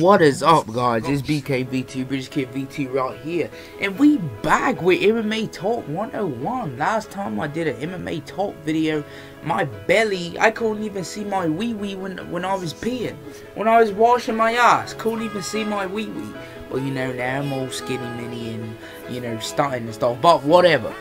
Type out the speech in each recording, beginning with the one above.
What is up guys, it's BKV2, British Kid V2 right here. And we back with MMA Talk 101 Last time I did an MMA Talk video My belly, I couldn't even see my wee wee when, when I was peeing. When I was washing my ass, couldn't even see my wee wee. Well you know now I'm all skinny mini and you know starting and stuff But whatever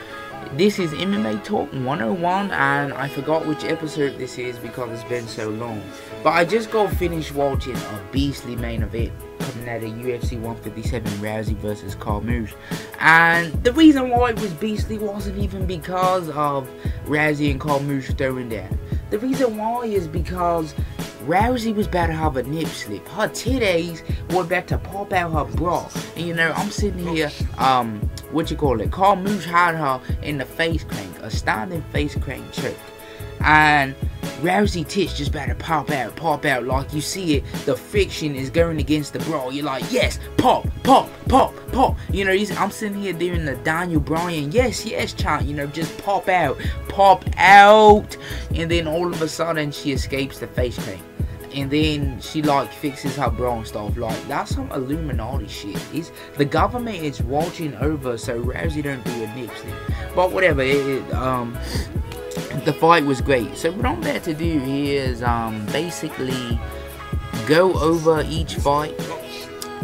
this is MMA Talk 101 and I forgot which episode this is because it's been so long. But I just got finished watching a beastly main event coming out of UFC 157 Rousey versus Carmouche. And the reason why it was beastly wasn't even because of Rousey and Carmouche throwing down. The reason why is because Rousey was about to have a nip slip. Her titties were about to pop out her bra. And you know, I'm sitting here, um, what you call it? Had her in the face crank, a standing face crank choke. And Rousey tits just about to pop out, pop out like you see it. The friction is going against the bra. You're like, yes, pop, pop, pop, pop. You know, I'm sitting here doing the Daniel Bryan, yes, yes chant. You know, just pop out, pop out, and then all of a sudden she escapes the face crank and then she like fixes her bra and stuff. Like that's some Illuminati shit. Is the government is watching over so Rousey don't do a nipsey. But whatever. It, it, um, the fight was great. So what I'm there to do here is um basically go over each fight.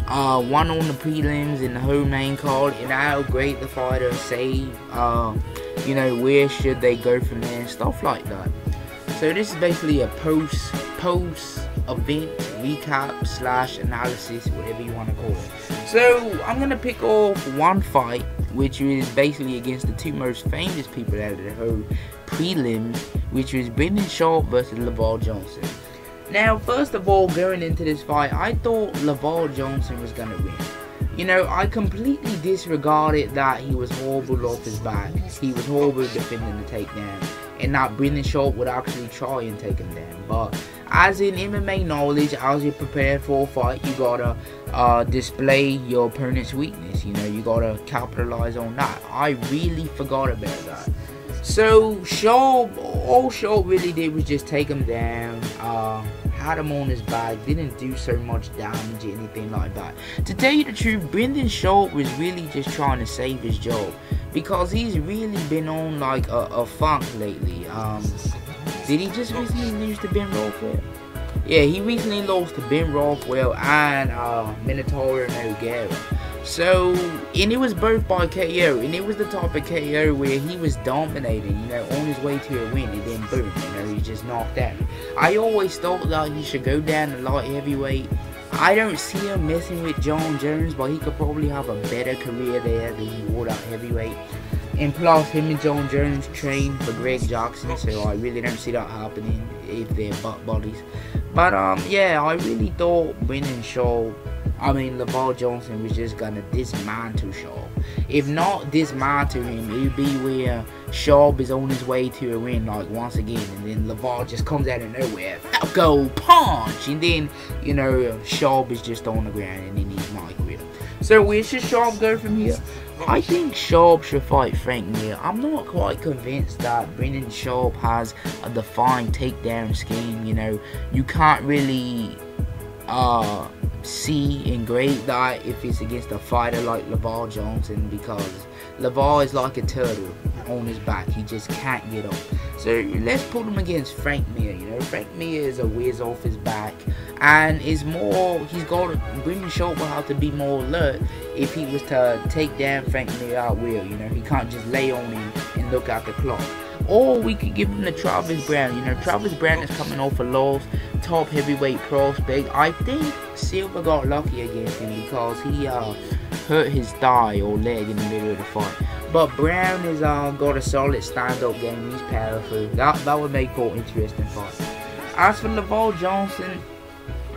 Uh, one on the prelims and the whole main card, and how great the fighters say, uh, you know, where should they go from there, and stuff like that. So this is basically a post post event recap slash analysis, whatever you want to call it. So I'm gonna pick off one fight, which is basically against the two most famous people out of the whole prelims, which was Brendan Schaub versus Lavar Johnson. Now, first of all, going into this fight, I thought Lavar Johnson was gonna win. You know, I completely disregarded that he was horrible off his back. He was horrible defending the takedown and not Brendan Schaub would actually try and take him down. But as in MMA knowledge, as you're preparing for a fight, you gotta uh, display your opponent's weakness. You know, you gotta capitalize on that. I really forgot about that. So Schaub, all Schaub really did was just take him down. Uh, had him on his back, didn't do so much damage anything like that. To tell you the truth, Brendan Schaub was really just trying to save his job because he's really been on like a, a funk lately. Um, did he just recently lose to Ben Rothwell? Yeah, he recently lost to Ben Rothwell and uh, Minotaur Nogueira. So, and it was both by KO, and it was the type of KO where he was dominating, you know, on his way to a win, and then boom, you know, he just knocked out. I always thought that he should go down to light heavyweight. I don't see him messing with Jon Jones, but he could probably have a better career there than he would at heavyweight. And plus, him and Jon Jones train for Greg Jackson, so I really don't see that happening if they're butt bodies. But um, yeah, I really thought winning Schaub I mean, Lavar Johnson was just gonna dismantle Schaub. If not dismantle him, it would be where Schaub is on his way to a win, like once again, and then Lavar just comes out of nowhere, Falcon punch, and then you know Schaub is just on the ground, and then he's with him. So where should Schaub go from here? I think Schaub should fight Frank Mir. I'm not quite convinced that Brendan Schaub has a defined takedown scheme. You know, you can't really uh see and grade that if it's against a fighter like Lavar Johnson because Lavar is like a turtle on his back. He just can't get up. So let's put him against Frank Mir. You know, Frank Mir is a whiz off his back and is more. He's got Brendan Schaub will have to be more alert if he was to take down Frank Mir out will. You know, he can't just lay on him and look at the clock. Or we could give him the Travis Browne. You know, Travis Browne is coming off a loss, top heavyweight prospect. I think Silva got lucky against him because he uh, hurt his thigh or leg in the middle of the fight. But Browne has uh, got a solid stand-up game. He's powerful. That that would make for an interesting fight. As for Lavar Johnson,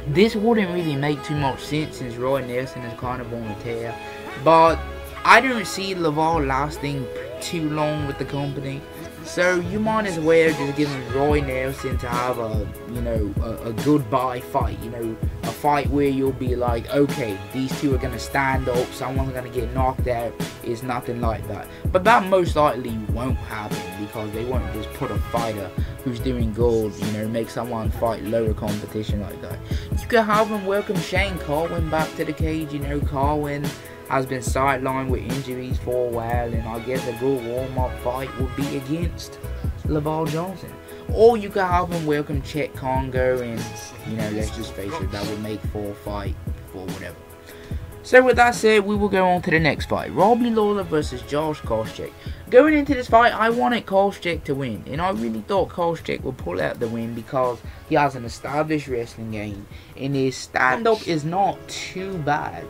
this wouldn't really make too much sense since Roy Nelson is kind of on a tear. But I don't see Lavar lasting too long with the company. So you might as well just give Roy Nelson to have a, you know, a, a goodbye fight. You know, a fight where you'll be like, okay, these two are gonna stand up, someone's gonna get knocked out. It's nothing like that. But that most likely won't happen because they won't just put a fighter who's doing gold, you know, make someone fight lower competition like that. You could have him welcome Shane Carwin back to the cage. You know, Carwin has been sidelined with injuries for a while, and I guess a good warm-up fight would be against Lavar Johnson. Or you could have him welcome Cheick Kongo, and you know, let's just face it, that would make for a fight for whatever. So with that said, we will go on to the next fight. Robbie Lawler versus Josh Koscheck. Going into this fight, I wanted Koscheck to win. And I really thought Koscheck would pull out the win because he has an established wrestling game. And his stand-up is not too bad.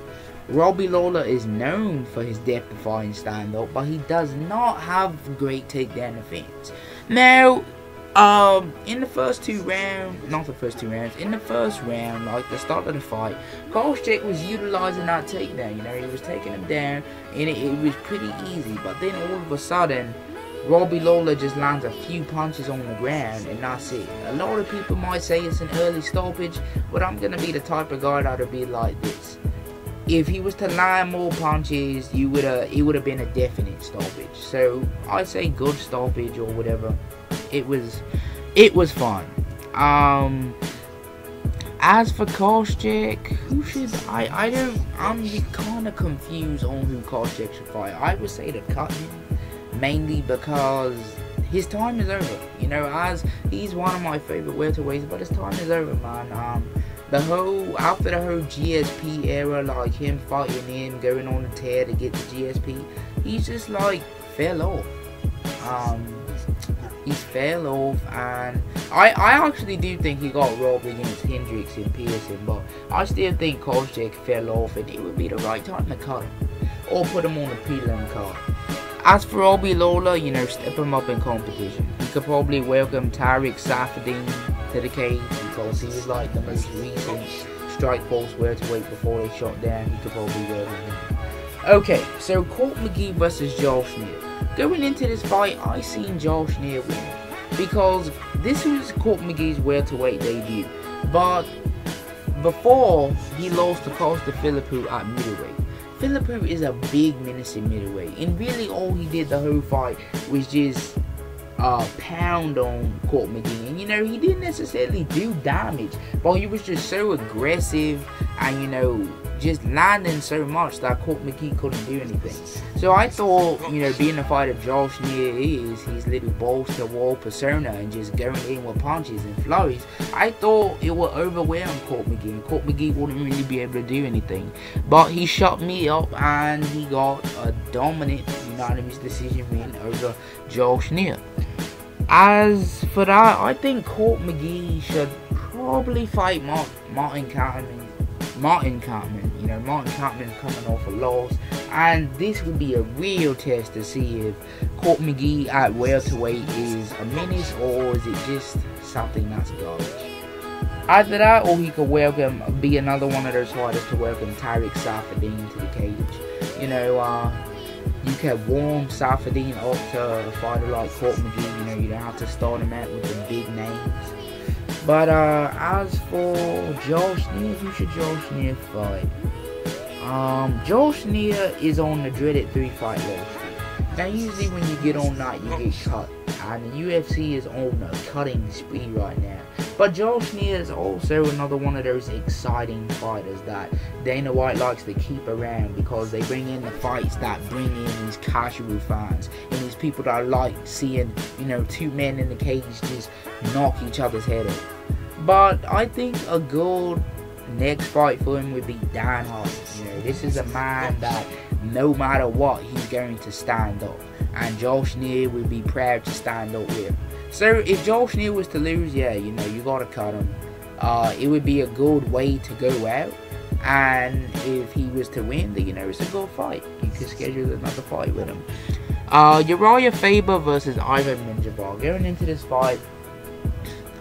Robbie Lawler is known for his death-defying stand-up, but he does not have great takedown defense. Now, um, in the first two rounds, not the first two rounds, in the first round, like the start of the fight, Koscheck was utilizing that takedown. You know, he was taking him down, and it, it was pretty easy. But then all of a sudden, Robbie Lawler just lands a few punches on the ground, and that's it. A lot of people might say it's an early stoppage, but I'm gonna be the type of guy that'll be like this if he was to land more punches, you would have it would have been a definite stoppage. So I say good stoppage or whatever. It was it was fun. Um as for Koscheck, who should I I don't I'm kinda confused on who Koscheck should fight. I would say to cut him mainly because his time is over. You know, as he's one of my favorite welterweights, but his time is over, man. Um the whole after the whole GSP era, like him fighting him, going on a tear to get the GSP, he's just like fell off. Um, he's fell off, and I I actually do think he got robbed against Hendricks and Pearson, but I still think Koscheck fell off, and it would be the right time to cut him or put him on a prelim card. As for Robbie Lawler, you know, step him up in competition. You could probably welcome Tarec Saffiedine to the cage because he was like the most recent Strikeforce welterweight before they shot down. He could probably him. Okay, so Court McGee versus Josh Neer. Going into this fight, I seen Josh Neer win because this was Court McGee's welterweight debut. But before he lost to Costa Philippou at middleweight. Philippou is a big menacing middleweight, and really all he did the whole fight was just uh, pound on Court McGee. And, you know, he didn't necessarily do damage, but he was just so aggressive and, you know, just landing so much that Court McGee couldn't do anything. So I thought, you know, being a fighter Josh Neer is, his little balls to wall persona and just going in with punches and flurries, I thought it would overwhelm Court McGee and Court McGee wouldn't really be able to do anything. But he shut me up and he got a dominant unanimous decision win over Josh Neer. As for that, I think Court McGee should probably fight Martin Kampmann. Martin Kampmann, you know, Martin Kampmann coming off a loss, and this will be a real test to see if Court McGee at welterweight is a menace or is it just something that's garbage. Either that, or he could welcome, be another one of those fighters to welcome Tarec Saffiedine to the cage. You know, uh, you can warm Saffiedine up to a like Court McGee. You know, you don't have to start him out with the big names. But uh, as for Josh Neer, who should Josh Neer fight? Um, Josh Neer is on the dreaded three fight list. Now, usually when you get on that, you get cut. And the UFC is on a cutting spree right now. But Josh Neer is also another one of those exciting fighters that Dana White likes to keep around because they bring in the fights that bring in these casual fans and these people that like seeing, you know, two men in the cage just knock each other's head off. But I think a good next fight for him would be Dan. You know, this is a man that no matter what, he's going to stand up. And Josh Neer would be proud to stand up with him. So if Josh Neer was to lose, yeah, you know, you gotta cut him. Uh, it would be a good way to go out. And if he was to win, then you know it's a good fight. You could schedule another fight with him. Uh, Uriah Faber versus Ivan Menjivar. Going into this fight,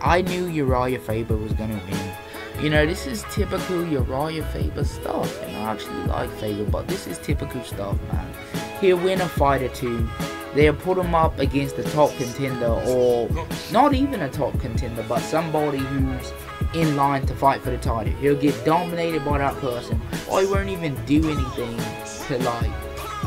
I knew Uriah Faber was gonna win. You know, this is typical Uriah Faber stuff, and I actually like Faber, but this is typical stuff, man. He'll win a fight or two, they'll put him up against a top contender or not even a top contender, but somebody who's in line to fight for the title. He'll get dominated by that person, or he won't even do anything to like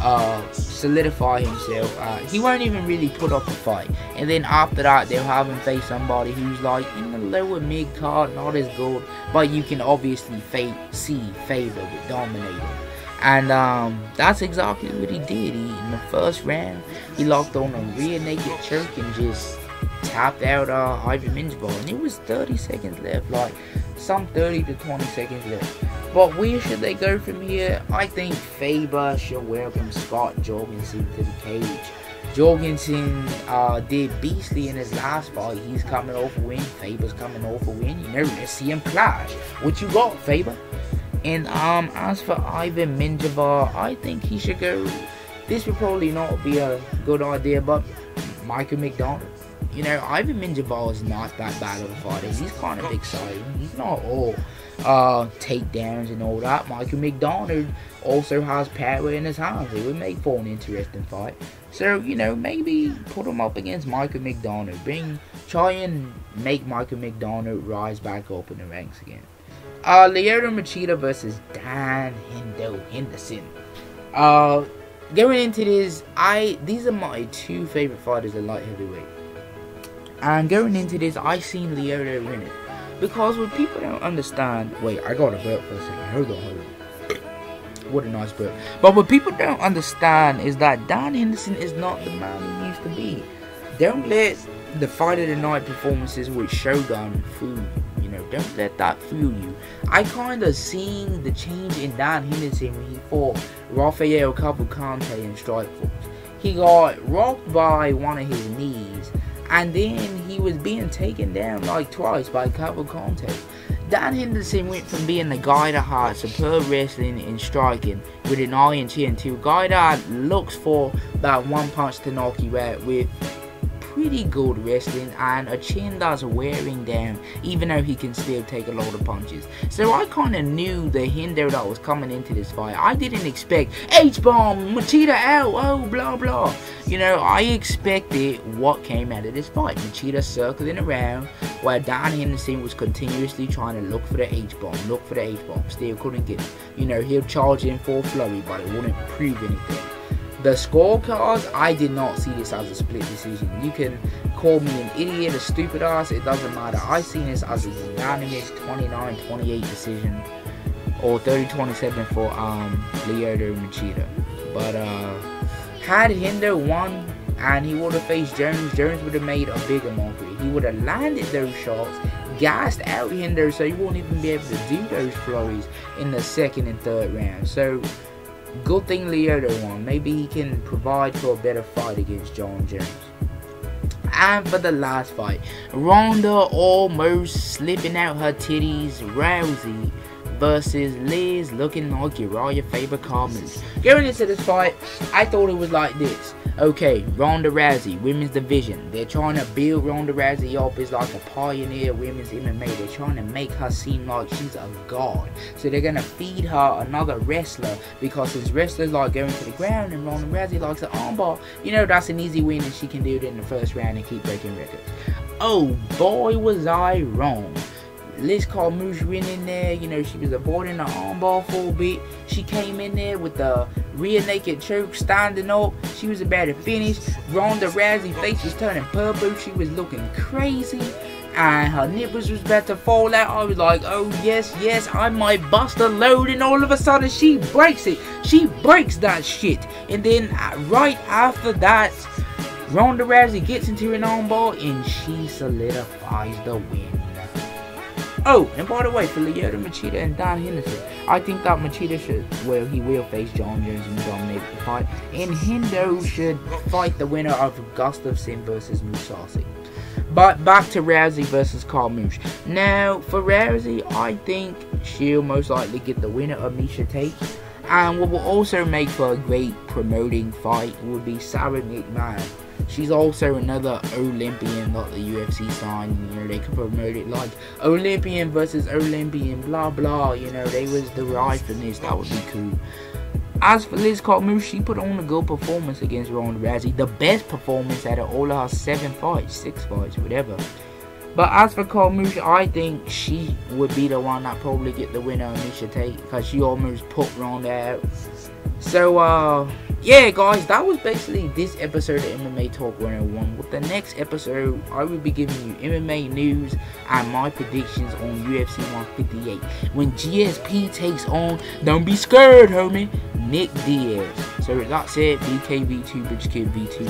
uh, solidify himself. Uh, he won't even really put up a fight. And then after that, they'll have him face somebody who's like in the lower mid card, not as good, but you can obviously fa- see favor with Dominator. And um, that's exactly what he did. He, in the first round, he locked on a rear naked choke and just tapped out uh, Ivan Menjivar. And it was 30 seconds left, like some 30 to 20 seconds left. But where should they go from here? I think Faber should welcome Scott Jorgensen to the cage. Jorgensen uh, did beastly in his last fight. He's coming off a win. Faber's coming off a win. You know, let's see him clash. What you got, Faber? And um, as for Ivan Menjivar, I think he should go. This would probably not be a good idea, but Michael McDonald. You know, Ivan Menjivar is not that bad of a fighter. He's kind of exciting. He's not all uh, takedowns and all that. Michael McDonald also has power in his hands. It would make for an interesting fight. So, you know, maybe put him up against Michael McDonald. Bring, try and make Michael McDonald rise back up in the ranks again. Uh, Lyoto Machida versus Dan Hendo Henderson. Uh, going into this, I these are my two favorite fighters at light heavyweight. And going into this, I seen Lyoto win it. Because what people don't understand, wait, I got a burp for a second. Hold on, hold on. What a nice burp. But what people don't understand is that Dan Henderson is not the man he used to be. Don't let the fight of the night performances with Shogun fool don't let that fool you. I kind of seen the change in Dan Henderson when he fought Rafael Cavalcante in Strikeforce. He got rocked by one of his knees and then he was being taken down like twice by Cavalcante. Dan Henderson went from being the guy that had superb wrestling and striking with an iron chin to a guy that looks for that one punch to knock you out with pretty good wrestling and a chin that's wearing down even though he can still take a lot of punches. So I kind of knew the Hendo that was coming into this fight. I didn't expect H-bomb, Machida out, oh blah blah. You know, I expected what came out of this fight. Machida circling around while Dan Henderson was continuously trying to look for the H-bomb, look for the H-bomb, still couldn't get it. You know, he'll charge in for flurry but it wouldn't prove anything. The scorecards, I did not see this as a split decision. You can call me an idiot, a stupid ass, it doesn't matter. I seen this as a unanimous 29-28 decision or 30-27 for um Lyoto Machida. But uh had Hendo won and he would have faced Jones, Jones would have made a bigger mockery. He would have landed those shots, gassed out Hendo so he won't even be able to do those flurries in the second and third round. So Good thing Lyoto won. Maybe he can provide for a better fight against Jon Jones. And for the last fight, Ronda almost slipping out her titties, Rousey versus Liz looking like Uriah Faber Carmouche. Going into this fight, I thought it was like this. Okay, Ronda Rousey, women's division. They're trying to build Ronda Rousey up as like a pioneer women's MMA. They're trying to make her seem like she's a god. So they're gonna feed her another wrestler because his wrestlers like going to the ground and Ronda Rousey likes an armbar. You know that's an easy win and she can do it in the first round and keep breaking records. Oh boy was I wrong. Liz Carmouche went in there, you know, she was avoiding the armbar for a bit. She came in there with the rear naked choke standing up. She was about to finish. Ronda Rousey face was turning purple. She was looking crazy. And her nipples was about to fall out. I was like, oh yes, yes, I might bust a load. And all of a sudden she breaks it. She breaks that shit. And then uh, right after that, Ronda Rousey gets into an armbar and she solidifies the win. Oh, and by the way, for Lyoto Machida and Dan Henderson, I think that Machida should, well, he will face Jon Jones and dominate the fight, and Hendo should fight the winner of Gustafsson versus Mousasi. But back to Rousey versus Carl Carmouche. Now, for Rousey, I think she'll most likely get the winner of Miesha Tate. And what will also make for a great promoting fight would be Sara McMann She's also another Olympian that the UFC signed. You know, they could promote it like Olympian versus Olympian, blah blah. You know, they was the derived from this. That would be cool. as for Liz Carmouche, she put on a good performance against Ronda Rousey. The best performance out of all her seven fights, six fights, whatever. But as for Carmouche, I think she would be the one that probably get the winner Miesha Tate because she almost put Ronda out. So, uh, yeah, guys, that was basically this episode of MMA Talk 101. With the next episode, I will be giving you MMA news and my predictions on UFC 158. When GSP takes on, don't be scared, homie, Nick Diaz. So, that's it, BKV2 Bridge Kid V2.